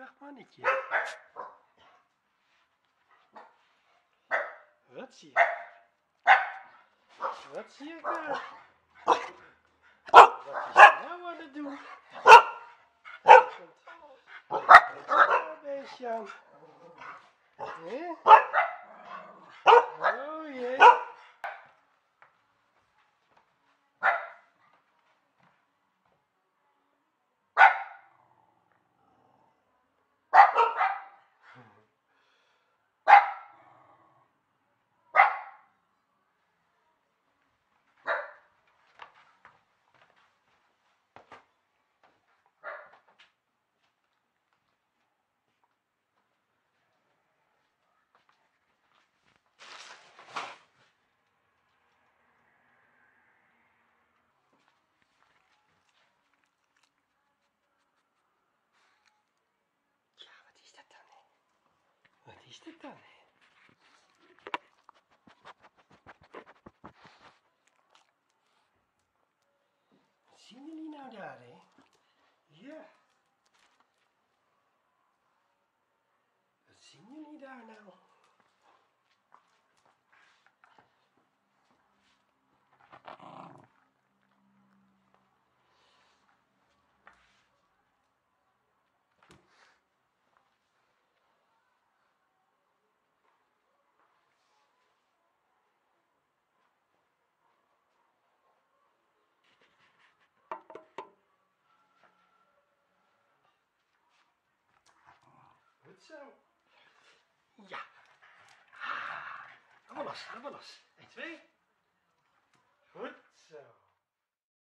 Wat zie je? Wat zie je daar? Wat is je nou aan het doen? Wat beestje aan? Hè? Oh jee. Is dat dan? Zien jullie nou daar, hè? Ja. Zien jullie daar nou? Goed zo. Ja. Ah, allemaal los, allemaal los. 1, 2. Goed zo.